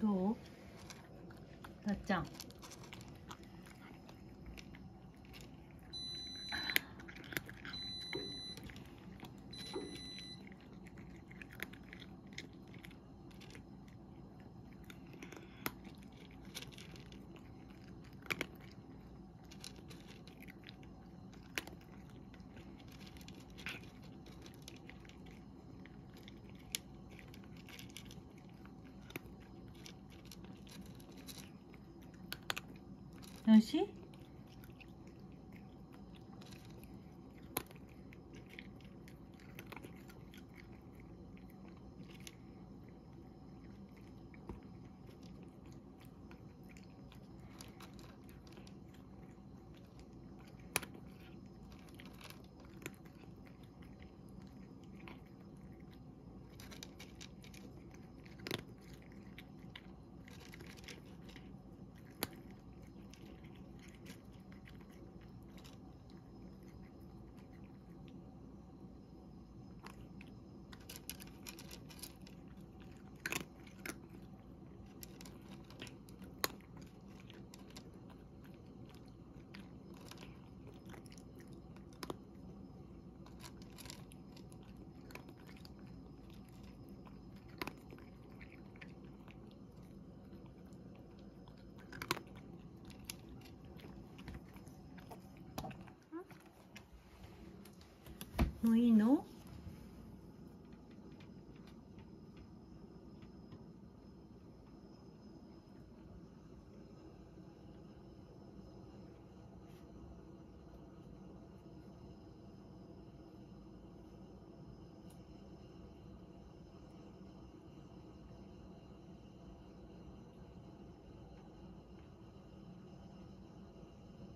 구독, 답장. おしい？もういいの？